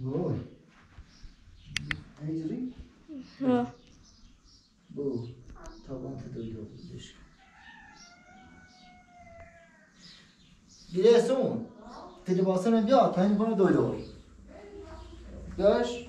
Boy. ne you Ha. Yeah. Bu. Tavantı da öyle olmuş. Giresun. Dedi basana bir at. Hani buna da öyle olur. Gör.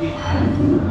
いい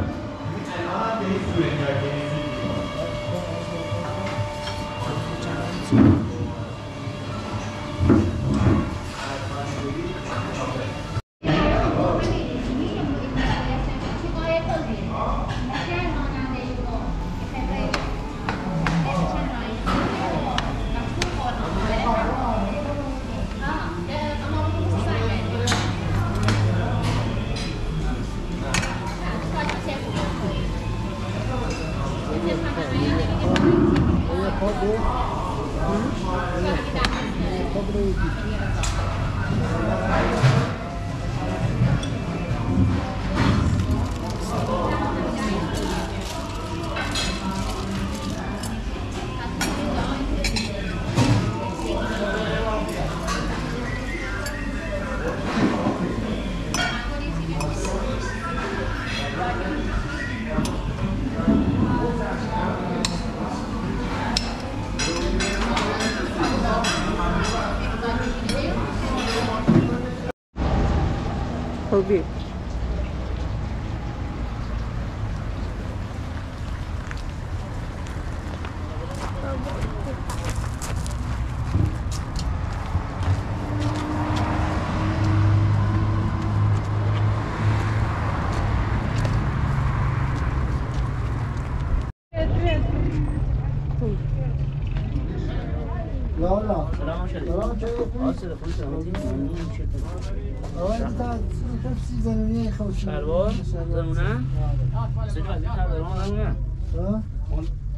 سلام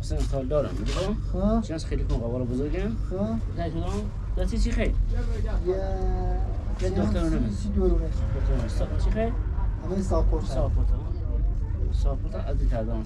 سلام دارم میگم چنس خیلی کم قوار بزرگم تایش میگم دستی چی خیلی یه دکتر نمیز چی خیلی همه ساپورت ساپورت ساپورت از این تردامت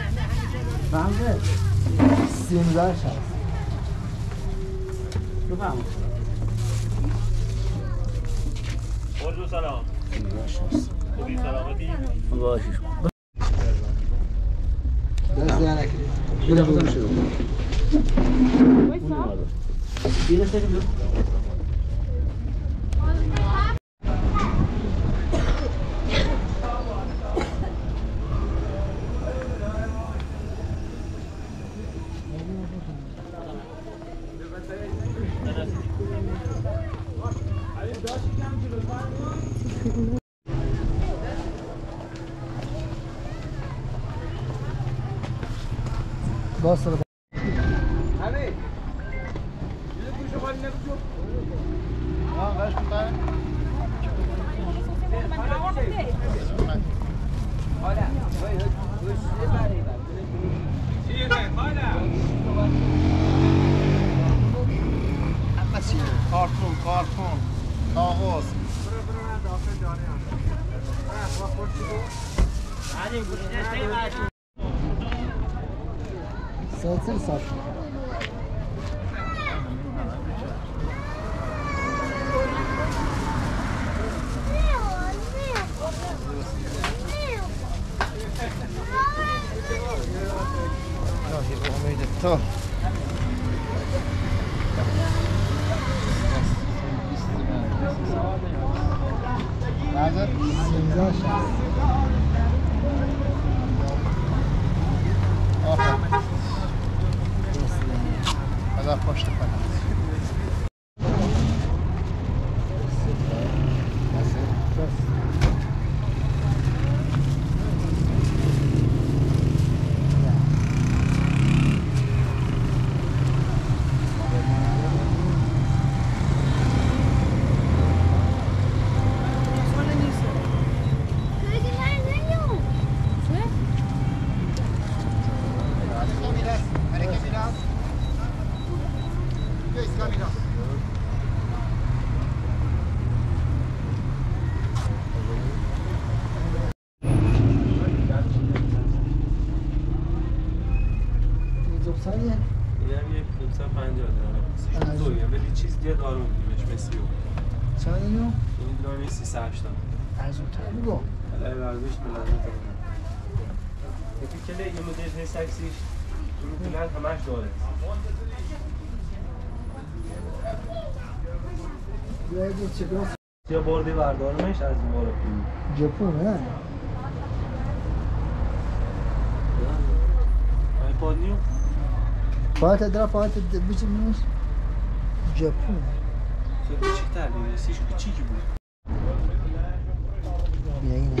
Franzi, Simza Şah. Şuradan mı? Borcu selam. Bugün selameti. Allah'a şükür. Gözleyerek. Bir de bu şey oldu. Bir de Galatasaray'da Salsa e salsa. Tá, Bunun plan hemen şöyle. یه بردی بردارمش از این بارد ژاپن ها آیپاد نیو Fatih Edra Fatih bizimimiz Japon. Sen küçük terliyorsun. Hiç küçük gibi. Yayın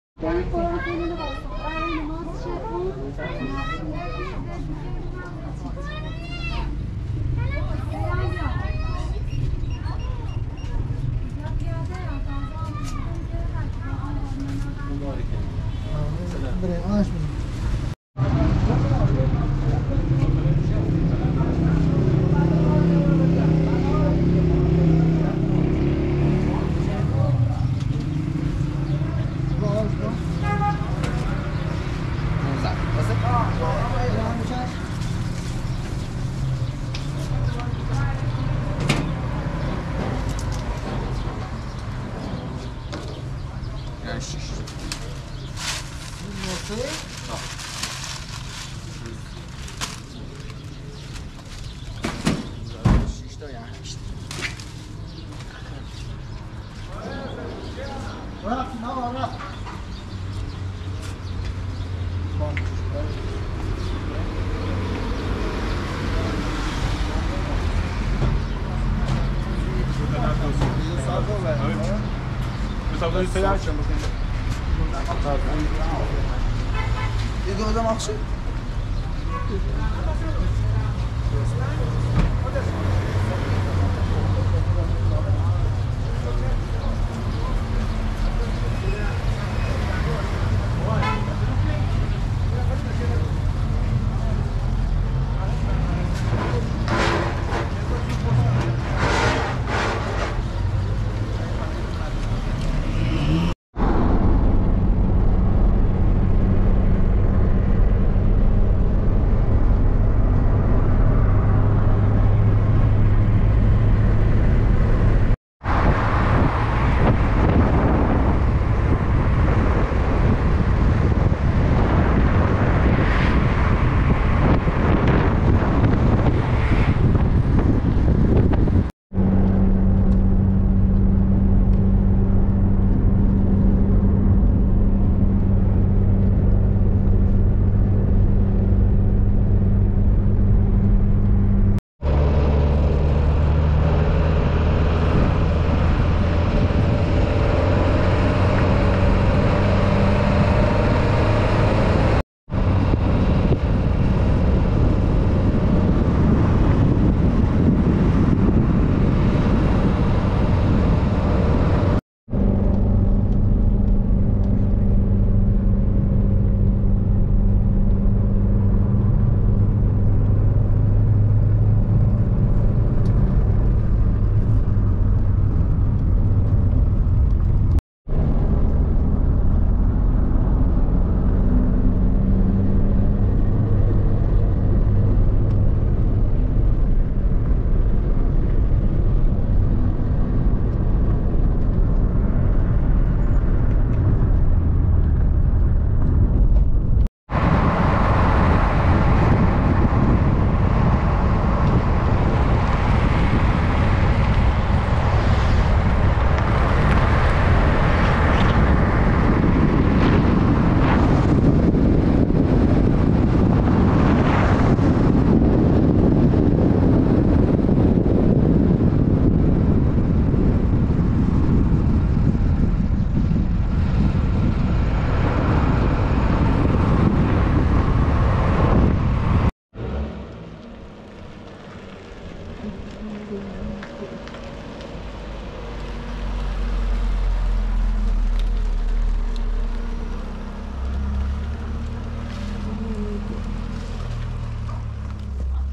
hambre, más Bırak şunu al bırak. Mesela bir şeyler açalım. Bir de o zaman akşam.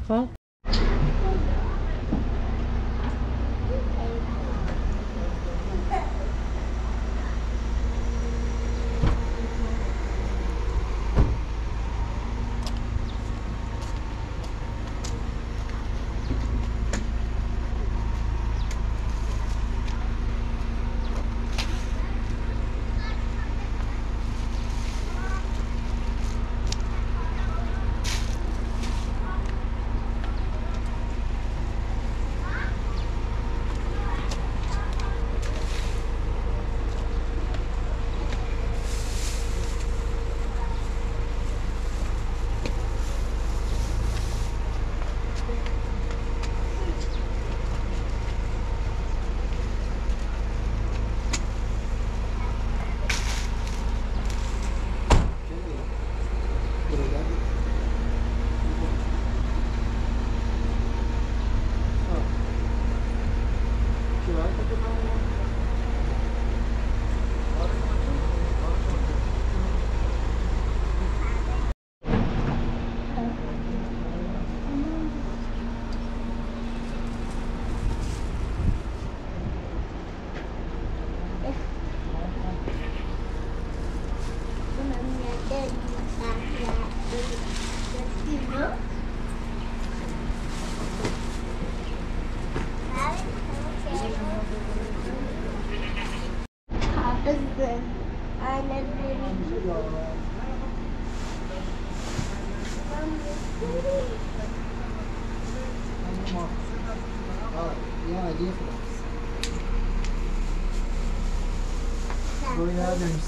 Qual?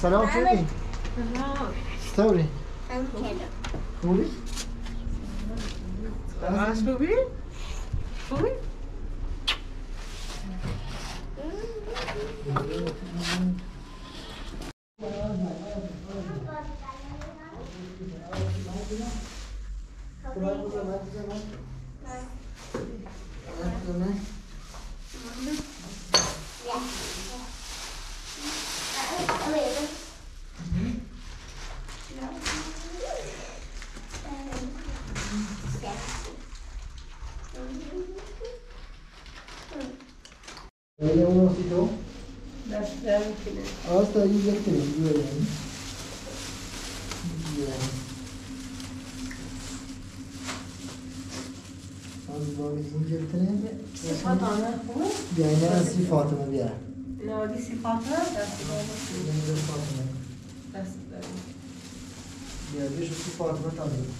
سلام السلام عليكم استوري قولي عايش بيه a Hasta ahí ya te lo Nasıl bir Fatıma bir è? No, si è è Non il Grazie. this is Fatima. That's the one. Benim de Fatıma. That's the one. Yeah, this is Fatima Tanrı.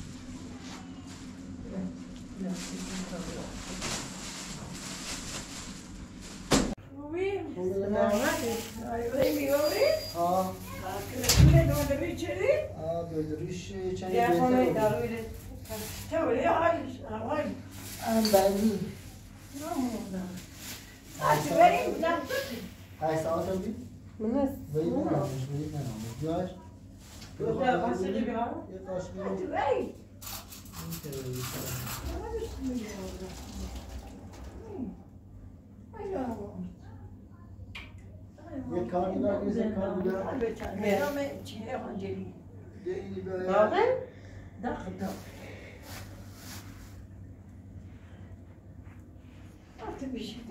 Gördürüş çelik. کاندیدا کسی de مهرام Tu واقعا Artık bir şey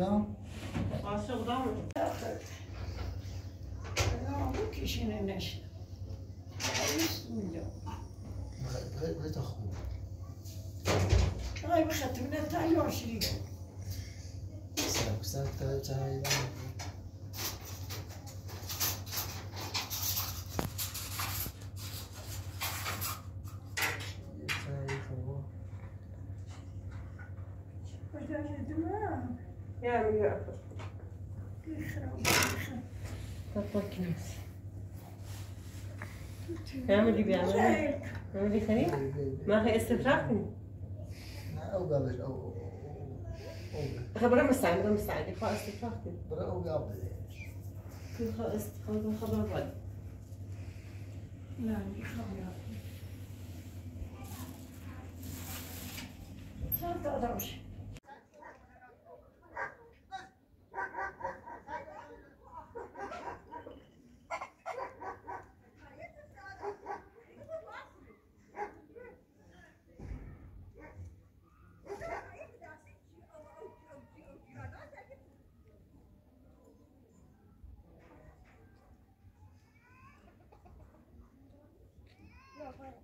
لا بغيت بغيت اخوك غير بخاطر بنات تاع 24 ساعه ساعه تاع يعمل اللي ما في استفراغني اوقع او خبر مستعد مستعد خاص استفراغني اوقع كل خاص خبر بعد لا afuera.